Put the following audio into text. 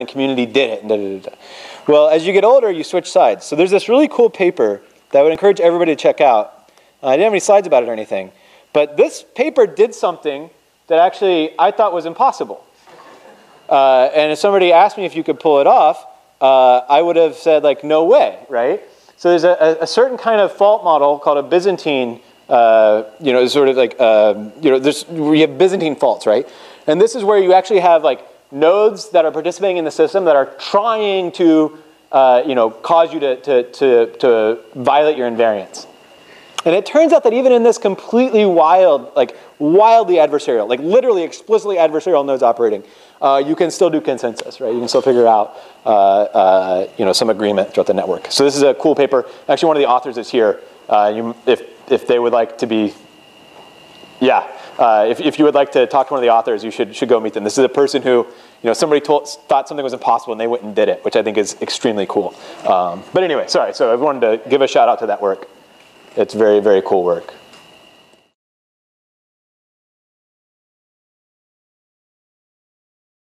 the community did it. Da, da, da, well, as you get older, you switch sides. So there's this really cool paper that I would encourage everybody to check out. Uh, I didn't have any slides about it or anything. But this paper did something that actually I thought was impossible. Uh, and if somebody asked me if you could pull it off, uh, I would have said, like, no way, right? So there's a, a certain kind of fault model called a Byzantine, uh, you know, sort of like, uh, you know, there's, we have Byzantine faults, right? And this is where you actually have like nodes that are participating in the system that are trying to, uh, you know, cause you to, to, to, to violate your invariance. And it turns out that even in this completely wild, like wildly adversarial, like literally explicitly adversarial nodes operating, uh, you can still do consensus, right? You can still figure out, uh, uh, you know, some agreement throughout the network. So this is a cool paper. Actually, one of the authors is here. Uh, you, if if they would like to be, yeah, uh, if if you would like to talk to one of the authors, you should should go meet them. This is a person who, you know, somebody told, thought something was impossible and they went and did it, which I think is extremely cool. Um, but anyway, sorry. So I wanted to give a shout out to that work. It's very very cool work.